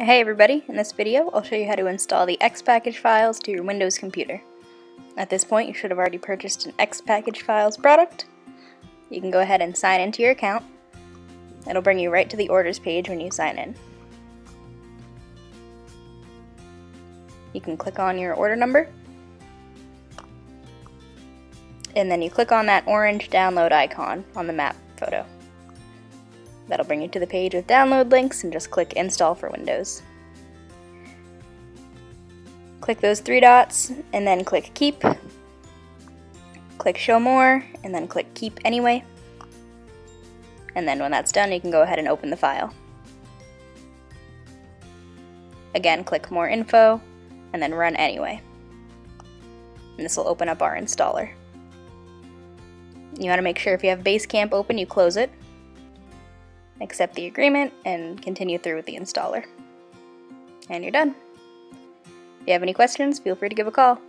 Hey everybody, in this video I'll show you how to install the X-Package files to your Windows computer. At this point you should have already purchased an X-Package files product. You can go ahead and sign into your account. It'll bring you right to the orders page when you sign in. You can click on your order number and then you click on that orange download icon on the map. That'll bring you to the page with download links and just click install for Windows. Click those three dots and then click keep. Click show more and then click keep anyway. And then when that's done you can go ahead and open the file. Again click more info and then run anyway. And this will open up our installer. You want to make sure if you have Basecamp open you close it accept the agreement, and continue through with the installer. And you're done. If you have any questions, feel free to give a call.